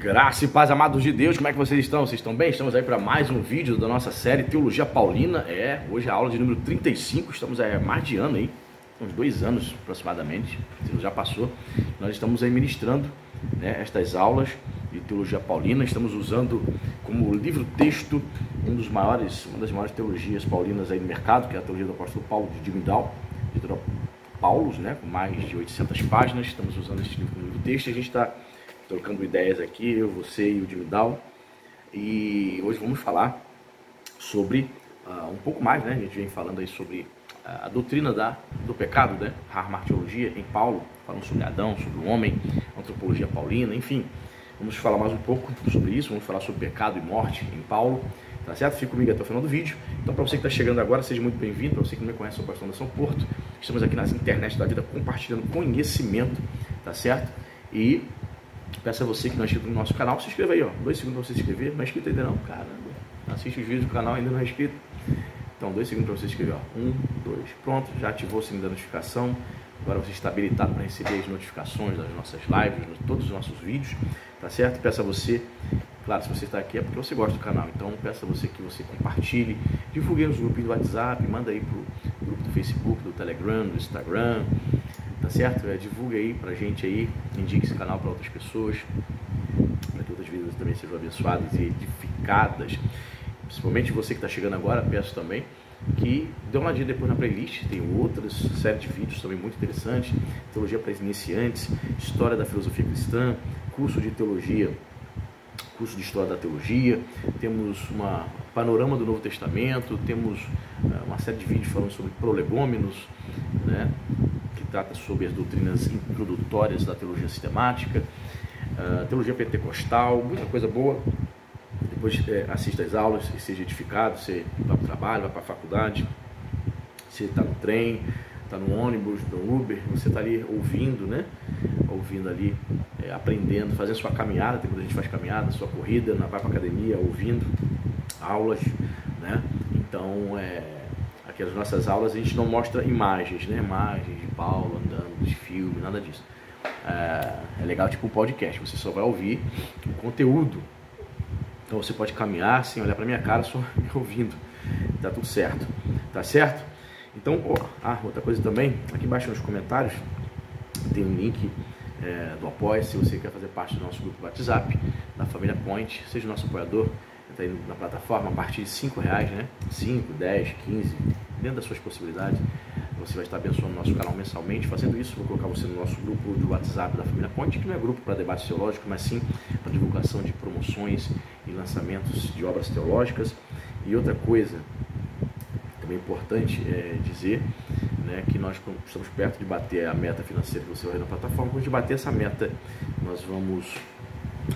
Graça e paz, amados de Deus, como é que vocês estão? Vocês estão bem? Estamos aí para mais um vídeo da nossa série Teologia Paulina. É, hoje é a aula de número 35, estamos aí mais de ano aí, uns dois anos aproximadamente, já passou. Nós estamos aí ministrando né, estas aulas de Teologia Paulina, estamos usando como livro-texto um dos maiores, uma das maiores teologias paulinas aí no mercado, que é a teologia do apóstolo Paulo de Dimidal, de Paulos, né, com mais de 800 páginas, estamos usando esse livro livro-texto e a gente está trocando ideias aqui, eu, você e o Dimidal. E hoje vamos falar sobre uh, um pouco mais, né? A gente vem falando aí sobre uh, a doutrina da, do pecado, né? Harmartiologia em Paulo, falando sobre Adão, sobre o homem, antropologia paulina, enfim. Vamos falar mais um pouco sobre isso, vamos falar sobre pecado e morte em Paulo, tá certo? Fica comigo até o final do vídeo. Então, para você que está chegando agora, seja muito bem-vindo. Para você que não me conhece, sou o pastor Anderson Porto. Estamos aqui nas internet da vida compartilhando conhecimento, tá certo? E Peço a você que não é inscrito no nosso canal, se inscreva aí, ó. Dois segundos para você se inscrever. Não é inscrito ainda não? Caramba. Assiste os vídeos do canal ainda não é inscrito. Então, dois segundos para você se inscrever, ó. Um, dois. Pronto, já ativou o sininho da notificação. Agora você está habilitado para receber as notificações das nossas lives, de todos os nossos vídeos, tá certo? Peço a você, claro, se você está aqui é porque você gosta do canal, então peço a você que você compartilhe, divulgue nos grupos do WhatsApp, manda aí pro grupo do Facebook, do Telegram, do Instagram, certo? É, divulgue aí pra gente aí, indique esse canal para outras pessoas, para que outras vidas também sejam abençoadas e edificadas. Principalmente você que está chegando agora, peço também que dê uma olhadinha depois na playlist, tem outras série de vídeos também muito interessantes, teologia para iniciantes, história da filosofia cristã, curso de teologia, curso de história da teologia, temos uma panorama do Novo Testamento, temos uh, uma série de vídeos falando sobre prolegômenos, né? Trata sobre as doutrinas introdutórias da teologia sistemática, uh, teologia pentecostal, muita coisa boa. Depois é, assista às aulas e seja edificado. Você vai para o trabalho, vai para a faculdade, você está no trem, está no ônibus, no Uber, você está ali ouvindo, né? Ouvindo ali, é, aprendendo, fazendo sua caminhada. Tem muita gente faz caminhada, sua corrida, vai para academia, ouvindo aulas, né? Então, é, que as nossas aulas a gente não mostra imagens, né? Imagens de Paulo andando, de filme, nada disso. É, é legal tipo um podcast, você só vai ouvir o conteúdo. Então você pode caminhar sem olhar para minha cara, só me ouvindo. Tá tudo certo. Tá certo? Então, oh, ah, outra coisa também, aqui embaixo nos comentários tem um link é, do Apoia, se você quer fazer parte do nosso grupo WhatsApp, da família Point, seja nosso apoiador, está aí na plataforma a partir de 5 reais, né? 5, 10, 15, dentro das suas possibilidades. Você vai estar abençoando nosso canal mensalmente. Fazendo isso, vou colocar você no nosso grupo de WhatsApp da Família Ponte, que não é grupo para debate teológico, mas sim para divulgação de promoções e lançamentos de obras teológicas. E outra coisa também importante é dizer né, que nós estamos perto de bater a meta financeira que você vai na plataforma. Quando bater essa meta, nós vamos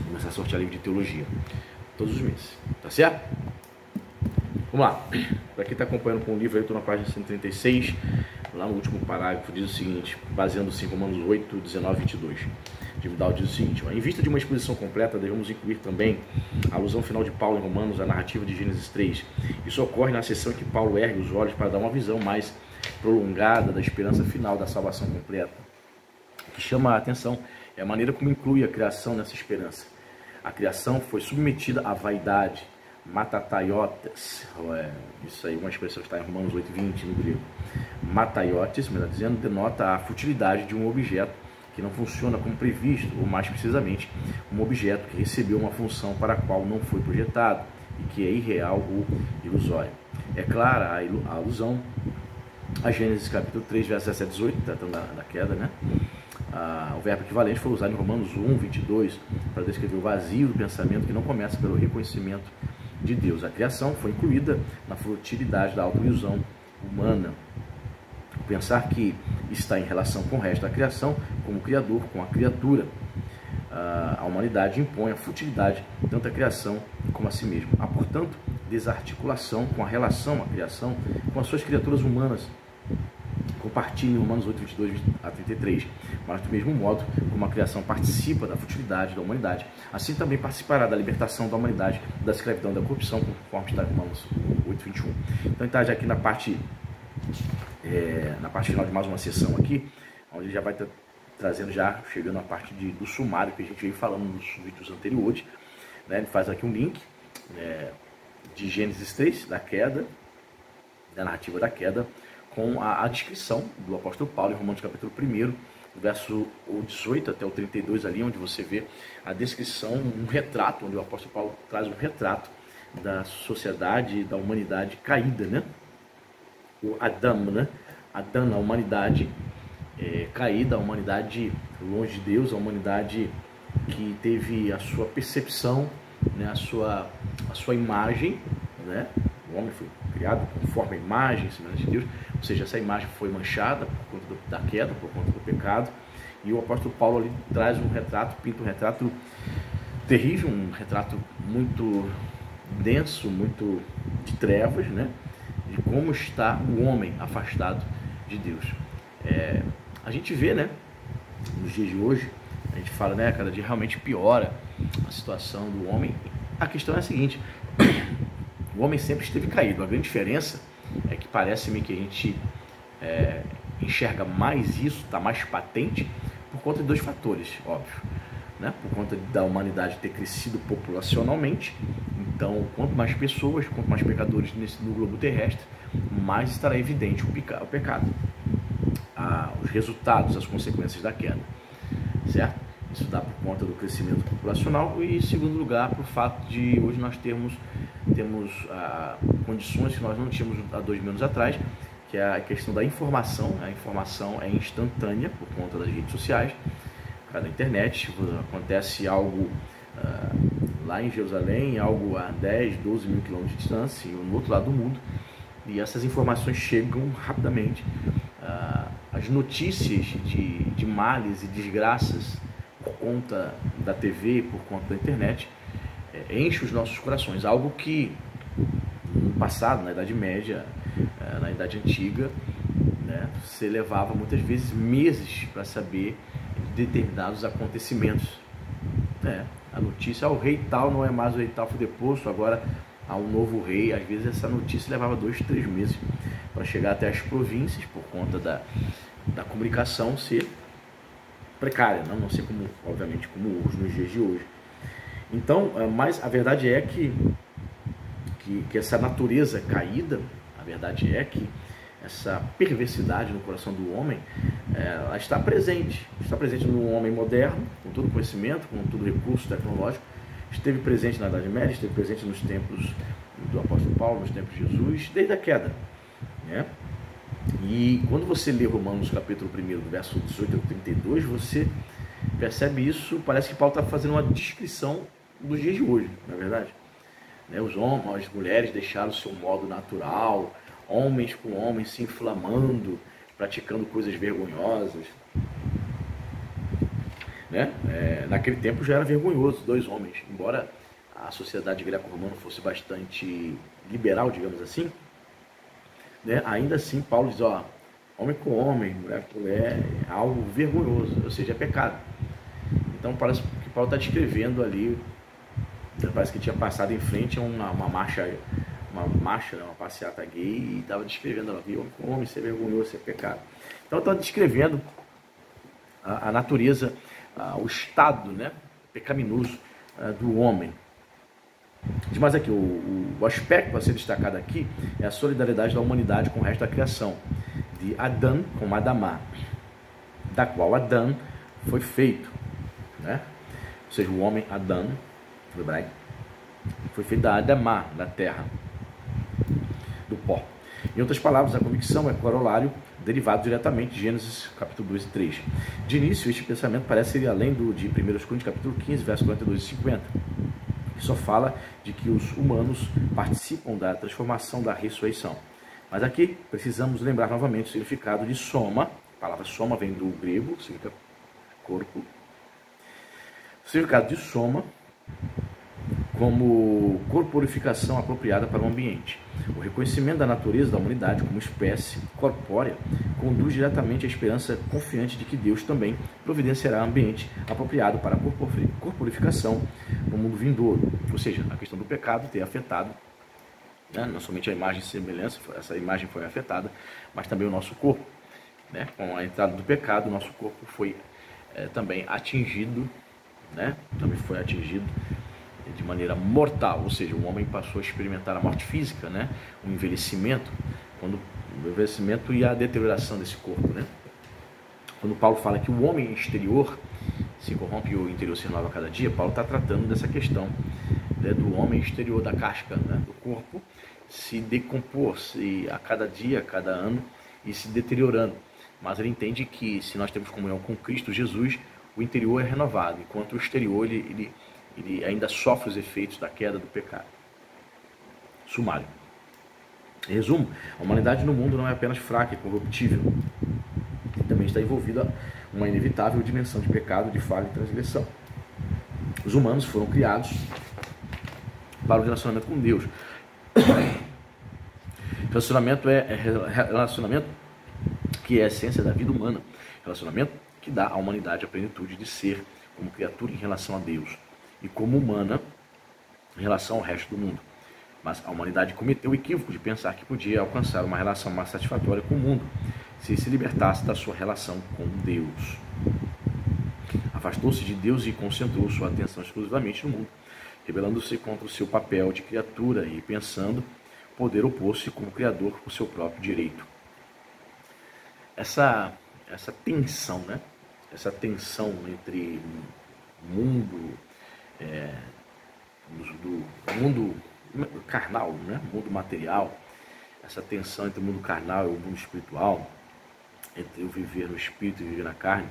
começar a sortear livro de teologia todos os meses, tá certo? Vamos lá. Para quem está acompanhando com o livro, eu estou na página 136. Lá no último parágrafo diz o seguinte, baseando-se em Romanos 8, 19 22. Dividal diz o seguinte: Em vista de uma exposição completa, devemos incluir também a alusão final de Paulo em Romanos à narrativa de Gênesis 3. Isso ocorre na sessão em que Paulo ergue os olhos para dar uma visão mais prolongada da esperança final da salvação completa. O que chama a atenção é a maneira como inclui a criação nessa esperança. A criação foi submetida à vaidade, matataiotes, é, isso aí uma expressão que está em Romanos 8:20 no grego. Mataiotes, melhor dizendo, denota a futilidade de um objeto que não funciona como previsto, ou mais precisamente, um objeto que recebeu uma função para a qual não foi projetado e que é irreal ou ilusório. É clara a alusão a Gênesis capítulo 3, versos 17 a 18, tratando da, da queda, né? Ah, o verbo equivalente foi usado em Romanos 1, 22, para descrever o vazio do pensamento que não começa pelo reconhecimento de Deus. A criação foi incluída na futilidade da autoilusão humana. Pensar que está em relação com o resto da criação, como Criador, com a criatura. A humanidade impõe a futilidade tanto à criação como a si mesma. Há, portanto, desarticulação com a relação à criação com as suas criaturas humanas compartilhem Romanos 8, 22 a 33. Mas, do mesmo modo, como a criação participa da futilidade da humanidade, assim também participará da libertação da humanidade da escravidão da corrupção, conforme está em Romanos 8, 21. Então, está já aqui na parte, é, na parte final de mais uma sessão aqui, onde já vai estar trazendo já, chegando à parte de, do sumário que a gente veio falando nos vídeos anteriores. Né? Ele faz aqui um link é, de Gênesis 3, da queda, da narrativa da queda, com a, a descrição do apóstolo Paulo em Romanos capítulo 1, verso 18 até o 32 ali, onde você vê a descrição, um retrato, onde o apóstolo Paulo traz um retrato da sociedade, da humanidade caída, né? O Adão, né? Adão, a humanidade é, caída, a humanidade longe de Deus, a humanidade que teve a sua percepção, né? a, sua, a sua imagem, né? O homem foi criado conforme a imagem, semelhança de Deus, ou seja, essa imagem foi manchada por conta da queda, por conta do pecado, e o apóstolo Paulo ali traz um retrato, pinta um retrato terrível, um retrato muito denso, muito de trevas, né? De como está o homem afastado de Deus. É, a gente vê, né? Nos dias de hoje, a gente fala, né? Cada dia realmente piora a situação do homem. A questão é a seguinte: o homem sempre esteve caído. A grande diferença é que parece-me que a gente é, enxerga mais isso, está mais patente, por conta de dois fatores, óbvio. Né? Por conta da humanidade ter crescido populacionalmente. Então, quanto mais pessoas, quanto mais pecadores nesse, no globo terrestre, mais estará evidente o, o pecado. Ah, os resultados, as consequências da queda. Certo? Isso dá por conta do crescimento populacional e, em segundo lugar, por fato de hoje nós termos, temos ah, condições que nós não tínhamos há dois anos atrás, que é a questão da informação. A informação é instantânea por conta das redes sociais, cada internet. Acontece algo uh, lá em Jerusalém, algo a 10, 12 mil quilômetros de distância, no outro lado do mundo, e essas informações chegam rapidamente. Uh, as notícias de, de males e desgraças por conta da TV, por conta da internet, é, enche os nossos corações. Algo que no passado, na Idade Média, é, na Idade Antiga, né, você levava muitas vezes meses para saber de determinados acontecimentos. É, a notícia, ah, o rei tal não é mais o rei tal, foi deposto, agora há um novo rei. Às vezes essa notícia levava dois, três meses para chegar até as províncias, por conta da, da comunicação ser precária, não, não ser como, obviamente, como hoje, nos dias de hoje. Então, é, mas a verdade é que, que, que essa natureza caída, a verdade é que essa perversidade no coração do homem, ela está presente. Está presente no homem moderno, com todo conhecimento, com todo recurso tecnológico. Esteve presente na Idade Média, esteve presente nos tempos do apóstolo Paulo, nos tempos de Jesus, desde a queda. Né? E quando você lê Romanos capítulo 1, verso 18 a 32, você percebe isso, parece que Paulo está fazendo uma descrição dos dias de hoje, não é verdade? Né? Os homens, as mulheres deixaram o seu modo natural, homens com homens se inflamando, praticando coisas vergonhosas. Né? É, naquele tempo já era vergonhoso, dois homens, embora a sociedade greco-romana fosse bastante liberal, digamos assim, né? ainda assim Paulo diz, ó, homem com homem, mulher com mulher, é algo vergonhoso, ou seja, é pecado. Então parece que Paulo está descrevendo ali parece que tinha passado em frente a uma, uma marcha, uma marcha, né, uma passeata gay e estava descrevendo, ela viu homem ser vergonhoso, ser pecado. Então estava descrevendo a, a natureza, a, o estado né, pecaminoso a, do homem. Mas aqui, o, o, o aspecto a ser destacado aqui é a solidariedade da humanidade com o resto da criação, de Adão com Adamá, da qual Adão foi feito. Né? Ou seja, o homem Adão do hebraico, foi feito da Adamá, da terra, do pó. Em outras palavras, a convicção é corolário derivado diretamente de Gênesis capítulo 2 e 3. De início, este pensamento parece ir além do de 1 Coríntios capítulo 15, versos 42 e 50, que só fala de que os humanos participam da transformação da ressurreição. Mas aqui precisamos lembrar novamente o significado de soma. A palavra soma vem do grego, significa corpo. Significado de soma como corporificação apropriada para o ambiente. O reconhecimento da natureza da humanidade como espécie corpórea conduz diretamente à esperança confiante de que Deus também providenciará ambiente apropriado para a corporificação no mundo vindouro. Ou seja, a questão do pecado ter afetado né, não somente a imagem e semelhança, essa imagem foi afetada, mas também o nosso corpo. Né? Com a entrada do pecado, o nosso corpo foi é, também atingido, né? Também foi atingido de maneira mortal, ou seja, o homem passou a experimentar a morte física, né? O envelhecimento, quando o envelhecimento e a deterioração desse corpo, né? Quando Paulo fala que o homem exterior se corrompe e o interior se renova a cada dia, Paulo está tratando dessa questão né, do homem exterior da casca, né, do corpo, se decompor se a cada dia, a cada ano e se deteriorando. Mas ele entende que se nós temos comunhão com Cristo Jesus, o interior é renovado, enquanto o exterior ele, ele, ele ainda sofre os efeitos da queda do pecado. Sumário. Em resumo, a humanidade no mundo não é apenas fraca e corruptível, também está envolvida uma inevitável dimensão de pecado, de falha e transgressão. Os humanos foram criados para o relacionamento com Deus. Relacionamento é, é relacionamento que é a essência da vida humana. Relacionamento que dá à humanidade a plenitude de ser como criatura em relação a Deus e como humana em relação ao resto do mundo. Mas a humanidade cometeu o equívoco de pensar que podia alcançar uma relação mais satisfatória com o mundo se se libertasse da sua relação com Deus. Afastou-se de Deus e concentrou sua atenção exclusivamente no mundo, rebelando-se contra o seu papel de criatura e pensando poder opor-se como criador por seu próprio direito. Essa, essa tensão, né? Essa tensão entre mundo, é, do mundo carnal, né? mundo material, essa tensão entre o mundo carnal e o mundo espiritual, entre o viver no espírito e viver na carne,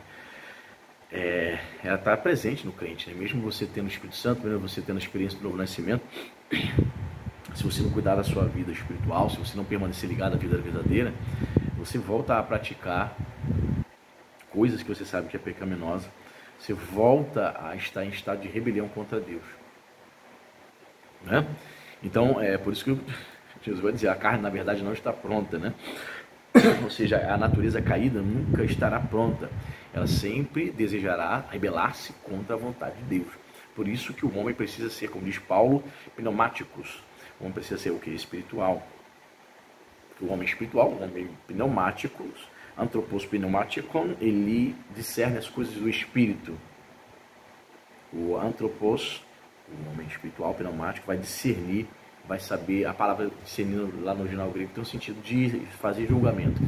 é, ela está presente no crente. Né? Mesmo você tendo o Espírito Santo, mesmo você tendo a experiência do novo nascimento, se você não cuidar da sua vida espiritual, se você não permanecer ligado à vida verdadeira, você volta a praticar coisas que você sabe que é pecaminosa, você volta a estar em estado de rebelião contra Deus. Né? Então, é por isso que Jesus vai dizer, a carne na verdade não está pronta, né? ou seja, a natureza caída nunca estará pronta. Ela sempre desejará rebelar-se contra a vontade de Deus. Por isso que o homem precisa ser, como diz Paulo, pneumáticos. O homem precisa ser o que? Espiritual. O homem espiritual, o homem pneumáticos, antropos pneumaticon, ele discerne as coisas do espírito. O antropos, o homem espiritual, pneumático, vai discernir vai saber, a palavra discernir lá no original grego tem um sentido de fazer julgamento.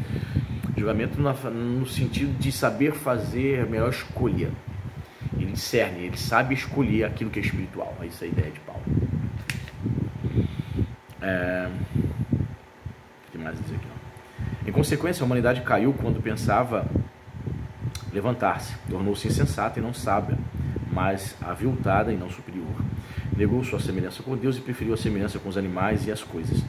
Julgamento no sentido de saber fazer a melhor escolha. Ele discerne, ele sabe escolher aquilo que é espiritual. Essa é a ideia de Paulo. É... O que mais dizer aqui? Em consequência, a humanidade caiu quando pensava levantar-se. Tornou-se insensata e não sábia, mas aviltada e não superior negou sua semelhança com Deus e preferiu a semelhança com os animais e as coisas.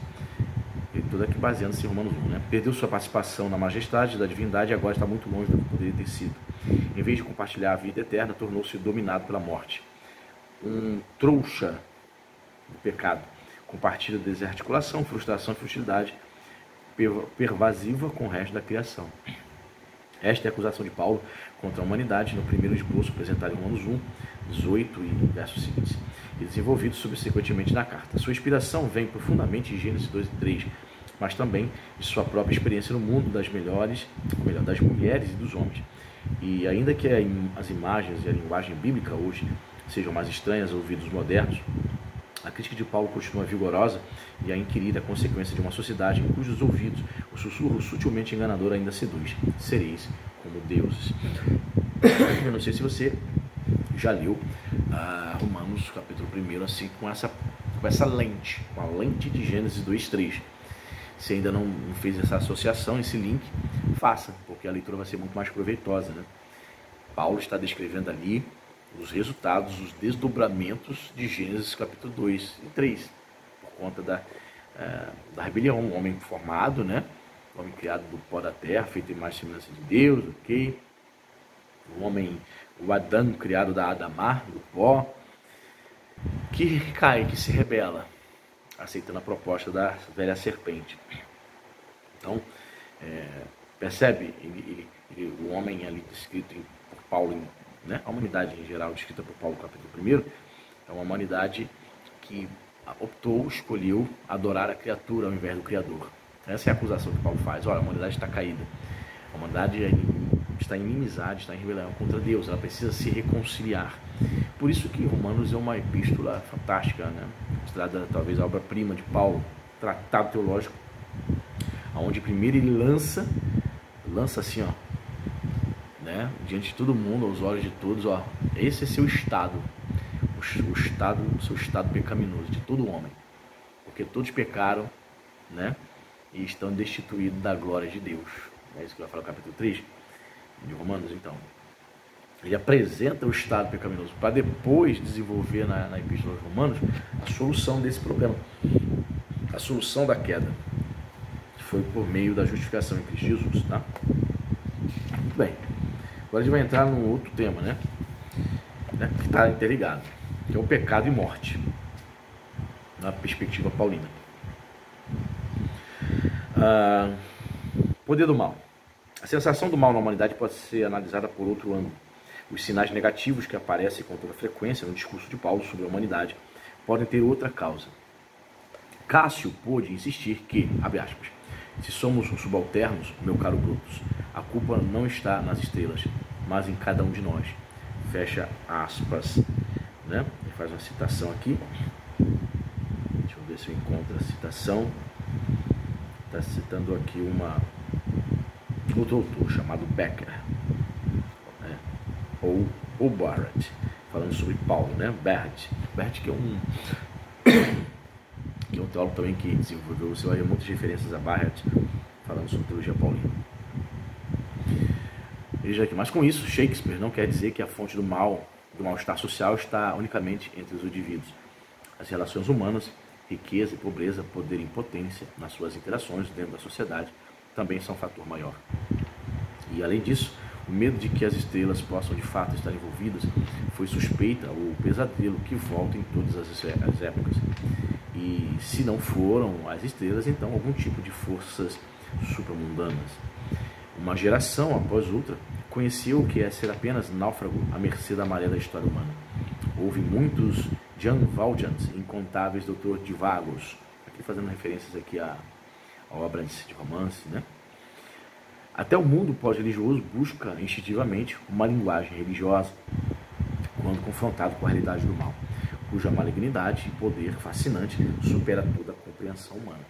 E tudo aqui baseando-se em Romanos 1. Né? Perdeu sua participação na majestade da divindade e agora está muito longe do que poderia ter sido. Em vez de compartilhar a vida eterna, tornou-se dominado pela morte. Um trouxa do pecado. Compartilha desarticulação, frustração e futilidade pervasiva com o resto da criação. Esta é a acusação de Paulo contra a humanidade no primeiro esboço apresentado em Romanos 1, 18 e versos seguintes e desenvolvido subsequentemente na carta. Sua inspiração vem profundamente de Gênesis 2 e 3, mas também de sua própria experiência no mundo das melhores, melhor, das mulheres e dos homens. E ainda que as imagens e a linguagem bíblica hoje sejam mais estranhas aos ouvidos modernos, a crítica de Paulo continua vigorosa e a inquirida consequência de uma sociedade em cujos ouvidos o sussurro sutilmente enganador ainda seduz. Sereis como deuses. Eu não sei se você já leu ah, Romanos capítulo 1 assim com essa, com essa lente, com a lente de Gênesis 2.3. Se ainda não fez essa associação, esse link, faça, porque a leitura vai ser muito mais proveitosa. Né? Paulo está descrevendo ali os resultados, os desdobramentos de Gênesis capítulo 2 e 3, por conta da, uh, da rebelião, um homem formado, né? um homem criado do pó da terra, feito em mais semelhança de Deus, ok? Um homem o Adão criado da Adamar, do pó, que cai, que se rebela, aceitando a proposta da velha serpente. Então, é, percebe ele, ele, o homem ali descrito em, por Paulo, né, a humanidade em geral descrita por Paulo capítulo 1, é uma humanidade que optou, escolheu adorar a criatura ao invés do Criador. Essa é a acusação que Paulo faz. Olha, a humanidade está caída. A humanidade é está em inimizade, está em rebelião contra Deus, ela precisa se reconciliar. Por isso que Romanos é uma epístola fantástica, né? considerada talvez a obra-prima de Paulo, tratado teológico, onde primeiro ele lança, lança assim, ó, né? diante de todo mundo, aos olhos de todos, ó, esse é seu estado, o, o estado, o seu estado pecaminoso de todo homem, porque todos pecaram, né? E estão destituídos da glória de Deus. É isso que vai falar no capítulo 3 de Romanos, então. Ele apresenta o estado pecaminoso para depois desenvolver na, na Epístola aos Romanos a solução desse problema, a solução da queda, que foi por meio da justificação em Cristo Jesus, tá? Muito bem. Agora a gente vai entrar num outro tema, né? né? Que está interligado, que é o pecado e morte, na perspectiva paulina. Ah, poder do mal. A sensação do mal na humanidade pode ser analisada por outro ângulo. Os sinais negativos que aparecem com toda frequência no discurso de Paulo sobre a humanidade podem ter outra causa. Cássio pôde insistir que, abre aspas, se somos subalternos, meu caro Brutus, a culpa não está nas estrelas, mas em cada um de nós. Fecha aspas. Né? Ele faz uma citação aqui. Deixa eu ver se eu encontro a citação. Está citando aqui uma outro autor chamado Becker, né? ou, ou Barrett, falando sobre Paulo, né? Barrett, Barrett que é um que é um teólogo também que desenvolveu, você vai ver muitas referências a Barrett falando sobre teologia paulina. Veja aqui, mas com isso, Shakespeare não quer dizer que a fonte do mal, do mal-estar social está unicamente entre os indivíduos. As relações humanas, riqueza e pobreza, poder e impotência nas suas interações dentro da sociedade também são um fator maior. E além disso, o medo de que as estrelas possam de fato estar envolvidas foi suspeita ou pesadelo que volta em todas as épocas. E se não foram as estrelas, então algum tipo de forças supramundanas. Uma geração após outra conheceu o que é ser apenas náufrago à mercê da maré da história humana. Houve muitos Jan Valjeans, incontáveis doutor divagos, aqui fazendo referências aqui a obras de romance, né? Até o mundo pós-religioso busca instintivamente uma linguagem religiosa quando confrontado com a realidade do mal, cuja malignidade e poder fascinante supera toda a compreensão humana.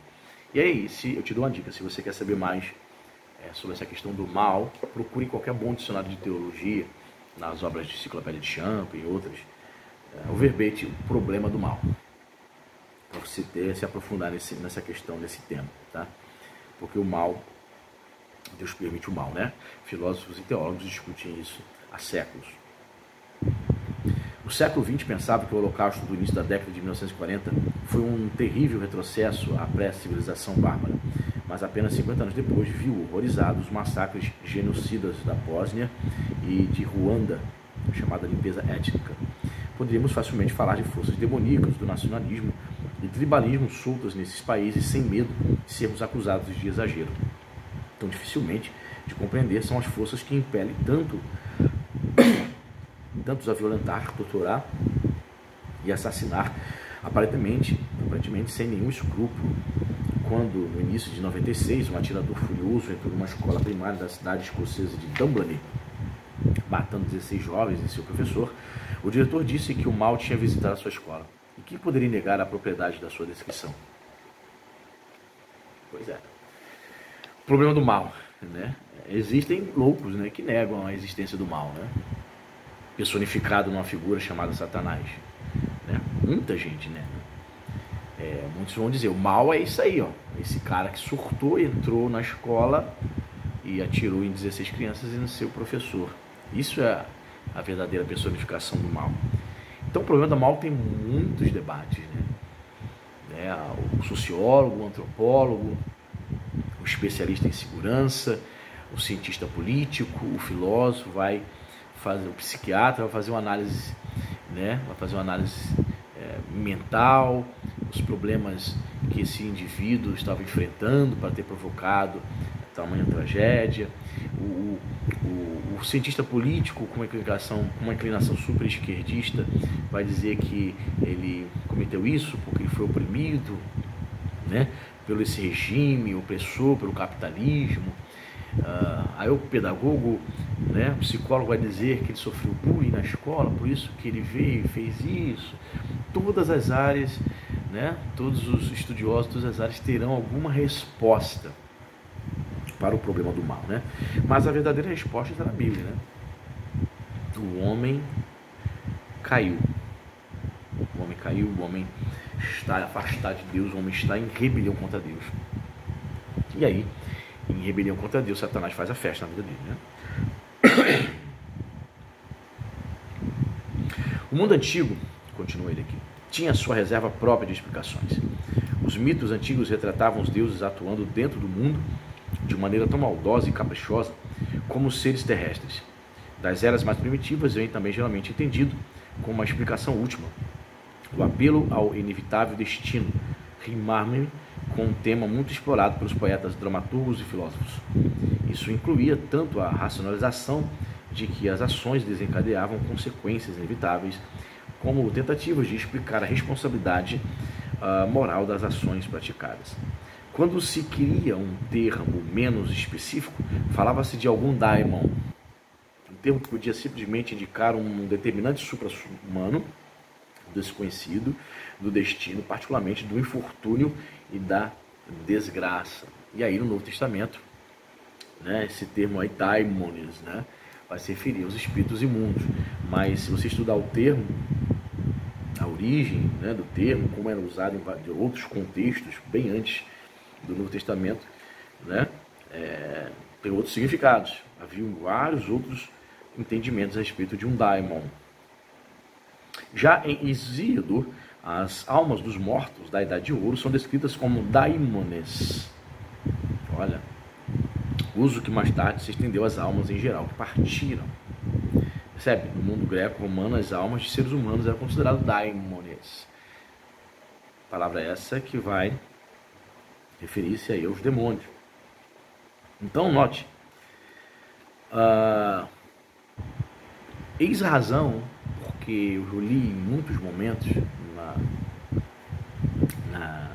E aí, se eu te dou uma dica, se você quer saber mais é, sobre essa questão do mal, procure qualquer bom dicionário de teologia, nas obras de Enciclopédia de Champ e outras, é, o verbete O Problema do Mal para você ter, se aprofundar nesse, nessa questão, nesse tema, tá? Porque o mal, Deus permite o mal, né? Filósofos e teólogos discutem isso há séculos. O século XX pensava que o holocausto do início da década de 1940 foi um terrível retrocesso à pré-civilização bárbara, mas apenas 50 anos depois viu horrorizado os massacres genocidas da Bósnia e de Ruanda, chamada limpeza étnica. Poderíamos facilmente falar de forças demoníacas do nacionalismo e tribalismo soltas nesses países sem medo de sermos acusados de exagero. Então, dificilmente de compreender são as forças que impelem tanto tantos a violentar, torturar e assassinar, aparentemente, aparentemente sem nenhum escrúpulo. Quando, no início de 96, um atirador furioso entrou numa escola primária da cidade escocesa de Dublin, matando 16 jovens e seu professor, o diretor disse que o mal tinha visitado a sua escola. E quem poderia negar a propriedade da sua descrição? Pois é. O problema do mal, né? Existem loucos, né, que negam a existência do mal, né? Personificado numa figura chamada Satanás, né? Muita gente nega. É, muitos vão dizer, o mal é isso aí, ó. Esse cara que surtou, entrou na escola e atirou em 16 crianças e no seu professor. Isso é a verdadeira personificação do mal. Então o problema do mal tem muitos debates. Né? É, o sociólogo, o antropólogo, o especialista em segurança, o cientista político, o filósofo vai fazer, o psiquiatra vai fazer uma análise, né? vai fazer uma análise é, mental, os problemas que esse indivíduo estava enfrentando para ter provocado tamanha tragédia. O, o, o, cientista político com uma inclinação, uma inclinação super esquerdista vai dizer que ele cometeu isso porque ele foi oprimido né, pelo esse regime opressor, pelo capitalismo. Uh, aí o pedagogo né? O psicólogo vai dizer que ele sofreu bullying na escola, por isso que ele veio e fez isso. Todas as áreas, né? Todos os estudiosos, todas as áreas terão alguma resposta para o problema do mal, né? Mas a verdadeira resposta está na Bíblia, né? O homem caiu. O homem caiu, o homem está afastado de Deus, o homem está em rebelião contra Deus. E aí, em rebelião contra Deus, Satanás faz a festa na vida dele, né? O mundo antigo, continua ele aqui, tinha sua reserva própria de explicações. Os mitos antigos retratavam os deuses atuando dentro do mundo de maneira tão maldosa e caprichosa como os seres terrestres. Das eras mais primitivas vem também geralmente entendido como uma explicação última, o apelo ao inevitável destino, rimar-me com um tema muito explorado pelos poetas, dramaturgos e filósofos. Isso incluía tanto a racionalização de que as ações desencadeavam consequências inevitáveis, como tentativas de explicar a responsabilidade uh, moral das ações praticadas. Quando se queria um termo menos específico, falava-se de algum daimon, um termo que podia simplesmente indicar um determinante supra-humano, desconhecido, do destino, particularmente do infortúnio e da desgraça. E aí no Novo Testamento, né, esse termo aí, daimones, né, vai se referir aos espíritos imundos. Mas se você estudar o termo, origem né, do termo, como era usado em outros contextos, bem antes do Novo Testamento, né, é, tem outros significados. Havia vários outros entendimentos a respeito de um daimon. Já em Isíodo, as almas dos mortos da Idade de Ouro são descritas como daimones. Olha, uso que mais tarde se estendeu às almas em geral, que partiram. Percebe? No mundo greco-romano, as almas de seres humanos eram consideradas daimones. Palavra essa que vai referir-se aí aos demônios. Então, note. Uh, eis a razão porque eu li em muitos momentos na, na,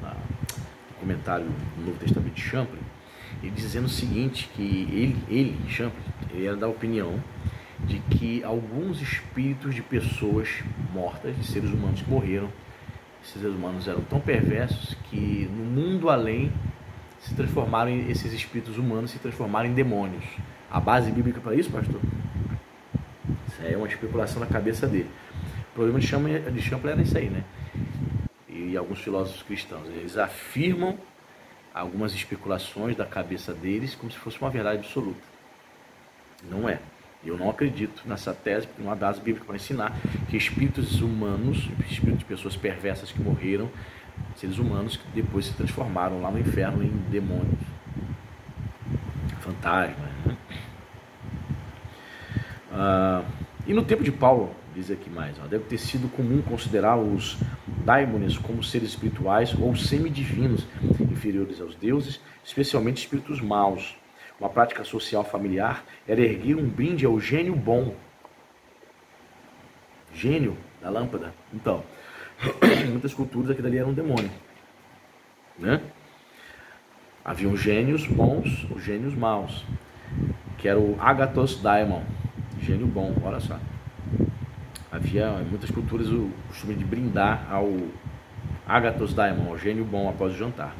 na no comentário do Novo Testamento de Champlin ele dizendo o seguinte, que ele, ele, Champlin, ele era da opinião de que alguns espíritos de pessoas mortas, de seres humanos que morreram, esses seres humanos eram tão perversos que no mundo além se transformaram em, esses espíritos humanos se transformaram em demônios. A base bíblica para isso, pastor? Isso é uma especulação na cabeça dele. O problema de Champlin, de Champlin era isso aí, né? E alguns filósofos cristãos, eles afirmam algumas especulações da cabeça deles como se fosse uma verdade absoluta. Não é. Eu não acredito nessa tese, porque não há dados bíblicos para ensinar que espíritos humanos, espíritos de pessoas perversas que morreram, seres humanos que depois se transformaram lá no inferno em demônios, fantasmas. Né? Ah, e no tempo de Paulo, diz aqui mais, ó, deve ter sido comum considerar os daimones como seres espirituais ou semidivinos inferiores aos deuses, especialmente espíritos maus. Uma prática social familiar era erguer um brinde ao gênio bom. Gênio da lâmpada. Então, muitas culturas aquilo ali era um demônio. Né? Haviam gênios bons, os gênios maus, que era o Agathos Daimon, gênio bom, olha só havia em muitas culturas o costume de brindar ao Agathos Daimon, ao gênio bom após o jantar.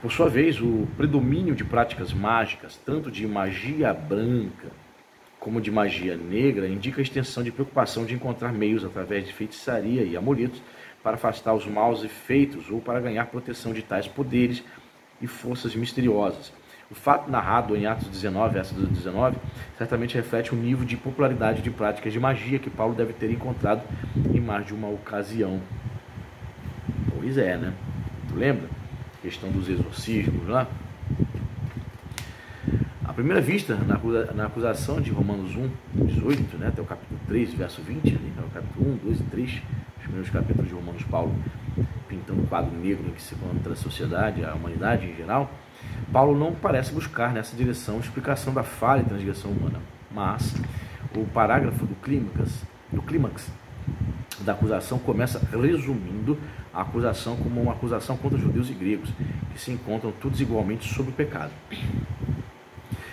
Por sua vez, o predomínio de práticas mágicas, tanto de magia branca como de magia negra, indica a extensão de preocupação de encontrar meios através de feitiçaria e amuletos para afastar os maus efeitos ou para ganhar proteção de tais poderes e forças misteriosas. O fato narrado em Atos 19, verso 19, certamente reflete o nível de popularidade de práticas de magia que Paulo deve ter encontrado em mais de uma ocasião. Pois é, né? Tu lembra? Questão dos exorcismos lá. A primeira vista na acusação de Romanos 1, 18, né, até o capítulo 3, verso 20, ali, né, o capítulo 1, 2 e 3, os primeiros capítulos de Romanos, Paulo pintando o quadro negro que se encontra a sociedade, a humanidade em geral, Paulo não parece buscar nessa direção explicação da falha e transgressão humana, mas o parágrafo do clímax, do clímax da acusação começa resumindo a acusação como uma acusação contra judeus e gregos, que se encontram todos igualmente sob o pecado.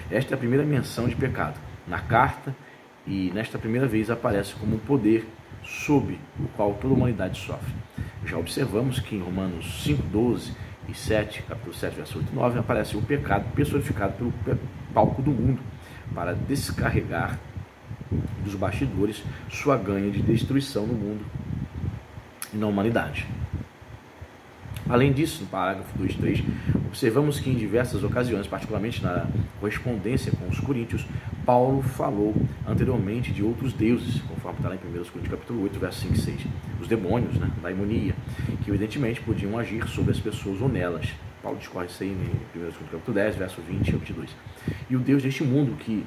Esta é a primeira menção de pecado. na carta e nesta primeira vez aparece como um poder sob o qual toda a humanidade sofre. Já observamos que em Romanos 5, 12 e 7, capítulo 7, verso 8 e 9, aparece o pecado personificado pelo palco do mundo para descarregar dos bastidores sua ganha de destruição no mundo e na humanidade. Além disso, no parágrafo 2 3, observamos que em diversas ocasiões, particularmente na correspondência com os coríntios, Paulo falou anteriormente de outros deuses, conforme está lá em 1 Coríntios capítulo 8, verso 5 e 6. Os demônios, né, da imunia, que evidentemente podiam agir sobre as pessoas ou nelas. Paulo discorre isso aí em 1 Coríntios capítulo 10, verso 20 e 22. E o Deus deste mundo que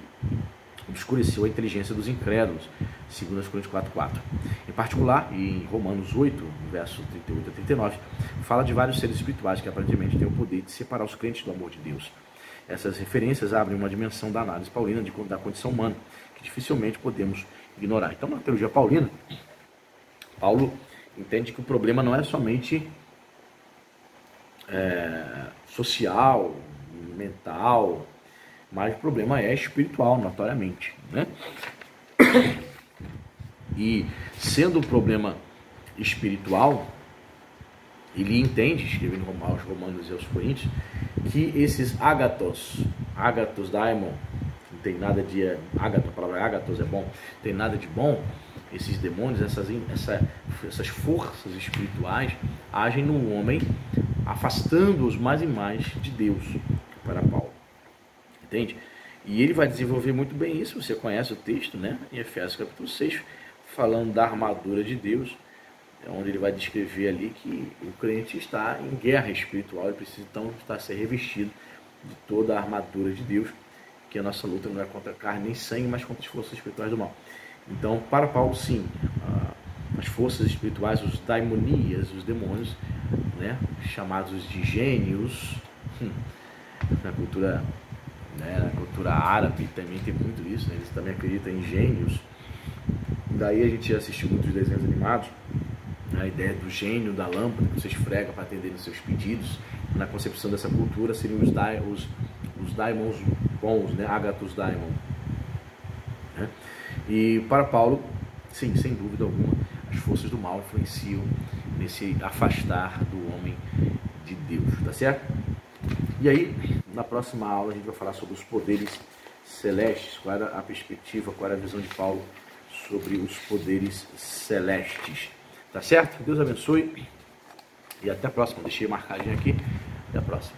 obscureceu a inteligência dos incrédulos, segundo as Coríntios 4.4. Em particular, em Romanos 8, verso 38 a 39, fala de vários seres espirituais que aparentemente têm o poder de separar os crentes do amor de Deus. Essas referências abrem uma dimensão da análise paulina de, da condição humana, que dificilmente podemos ignorar. Então, na teologia paulina, Paulo entende que o problema não é somente é, social, mental, mas o problema é espiritual, notoriamente. Né? E sendo um problema espiritual, ele entende, escrevendo aos Romanos e aos Coríntios, que esses ágatos, ágatos daimon, não tem nada de. Ágato, a palavra ágatos é bom, tem nada de bom, esses demônios, essas, essa, essas forças espirituais agem no homem, afastando-os mais e mais de Deus, para Paulo. Entende? E ele vai desenvolver muito bem isso, você conhece o texto, né? Em Efésios capítulo 6, falando da armadura de Deus, é onde ele vai descrever ali que o crente está em guerra espiritual, ele precisa então estar ser revestido de toda a armadura de Deus, que a nossa luta não é contra carne nem sangue, mas contra as forças espirituais do mal. Então, para Paulo, sim, as forças espirituais, os daimonias, os demônios, né, chamados de gênios, na cultura né? Na cultura árabe também tem muito isso, né? eles também acreditam em gênios. Daí a gente assistiu muitos desenhos animados, né? a ideia do gênio da lâmpada que você esfrega para atender os seus pedidos. Na concepção dessa cultura seriam os, da, os, os daimons bons, né? Agatos daimon. Né? E para Paulo, sim, sem dúvida alguma, as forças do mal influenciam nesse afastar do homem de Deus, tá certo? E aí, na próxima aula, a gente vai falar sobre os poderes celestes, qual era a perspectiva, qual era a visão de Paulo sobre os poderes celestes. Tá certo? Deus abençoe e até a próxima. Deixei marcadinho aqui. Até a próxima.